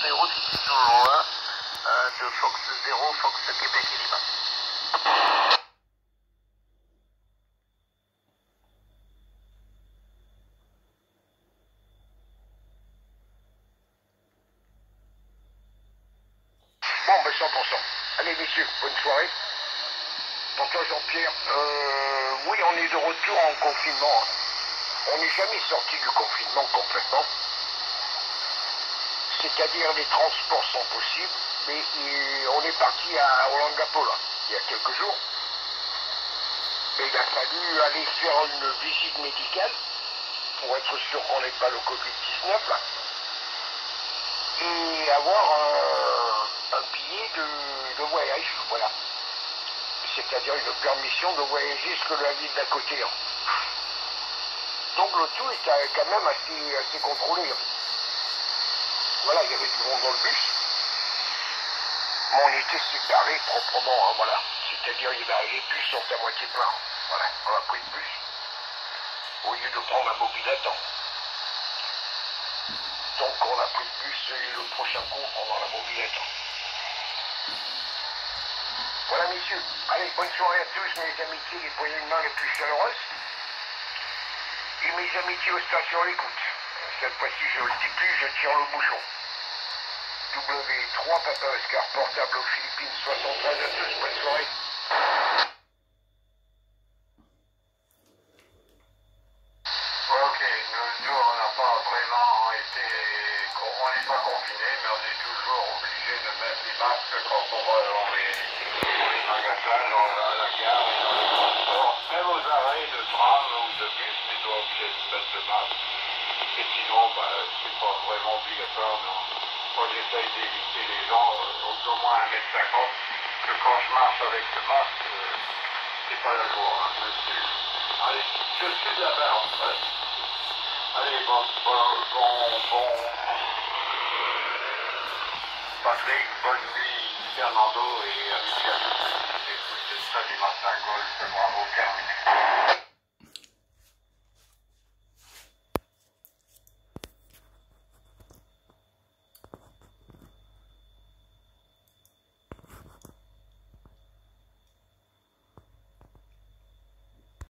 Numéro 6 toujours loin euh, Fox 0, Fox Québec. Bon, ben 100%. Allez, messieurs, bonne soirée. Pour toi, Jean-Pierre, euh, oui, on est de retour en confinement. On n'est jamais sorti du confinement complètement. C'est-à-dire les transports sont possibles, mais euh, on est parti à Olangapo, là, il y a quelques jours. Il a fallu aller faire une visite médicale pour être sûr qu'on n'ait pas le Covid-19, là. Et avoir un, billet de, voyage, voilà. C'est-à-dire une permission de voyager jusque la ville d'à côté. hein. Donc le tout était quand même assez, assez contrôlé. hein. Voilà, il y avait du monde dans le bus. Mais on était séparés proprement, hein, voilà. C'est-à-dire les bus sont à moitié pleins. Voilà, on a pris le bus au lieu de prendre un mobilaton. Donc on a pris le bus et le prochain coup, on prendra la mobilette. Voilà messieurs, allez, bonne soirée à tous, mes amitiés, les poignées de main les plus chaleureuses. Et mes amitiés aux stations à l'écoute. Cette fois-ci, je le dis plus, je tire le bouchon. W3 Papa Oscar, portable aux Philippines, 73 à tous, bonne soirée. Ok, nous, nous, on n'a pas vraiment été. On n'est pas confinés, mais on est toujours obligé de mettre les masques quand on va dans les, magasins, dans la gare et dans les transports. Même aux arrêts de tram ou de bus, ils sont obligés de mettre le masque. Et sinon, bah, c'est pas vraiment obligatoire. Non. Moi, j'essaye d'éviter les gens euh, au moins 1m50, que quand je marche avec le masque, euh, c'est pas la joie. Hein, je suis. Allez, je suis là-bas en fait. Allez, bon, bon, bon. Patrick, bonne nuit, Fernando et Amicia. Écoutez, salut Martin Golf, bravo